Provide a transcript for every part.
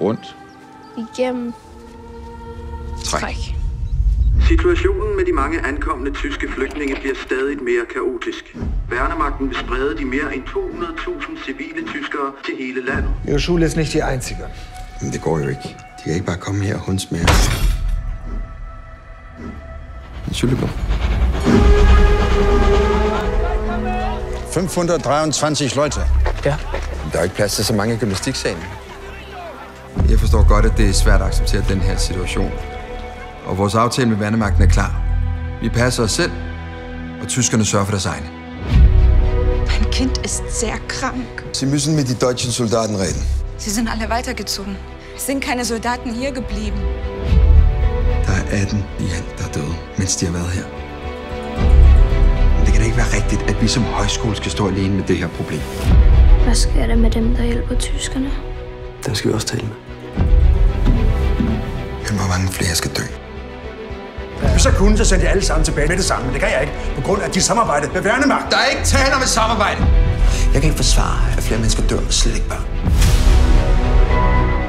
Rundt. Igennem. Træk. Situationen med de mange ankomne tyske flygtninge bliver stadig mere kaotisk. Værnemagten vil sprede de mere end 200.000 civile tyskere til hele landet. Ihre Schule ist nicht die einzige. Men det går jo ikke. De kan ikke bare komme her og hunds med os. Entschuldigung. 523 Leute. Der er ikke plads til så mange i gymnastiksalen. Jeg forstår godt, at det er svært at acceptere den her situation. Og vores aftale med Vandemagten er klar. Vi passer os selv, og tyskerne sørger for deres egne. Mein Kind ist sehr krank. Sie müssen mit die deutschen Soldaten reden. Sie sind alle weitergezogen. Es sind keine Soldaten hier geblieben. Der er 18 i alt, der er døde, mens de har været her. Men det kan da ikke være rigtigt, at vi som højskole skal stå alene med det her problem. Hvad sker der med dem, der hjælper tyskerne? Den skal vi også tale med. Men hvor mange flere skal dø? Hvis jeg kunne, så sendte jeg alle sammen tilbage med det samme. Men det kan jeg ikke, på grund af de samarbejde med værnemagt. Der er ikke tale om et samarbejde. Jeg kan ikke forsvare, at flere mennesker dør, slet ikke børn.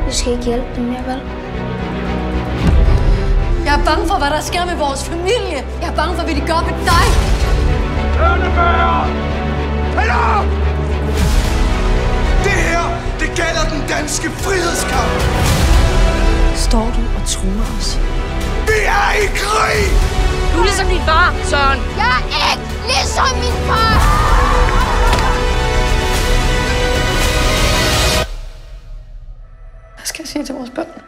Vi skal ikke hjælpe dem mere, vel? Jeg er bange for, hvad der sker med vores familie. Jeg er bange for, hvad de gør med dig. Står du og truer os? Vi er i krig! Du er ligesom din far, Søren. Jeg er ikke ligesom min far! Hvad skal jeg sige til vores børn?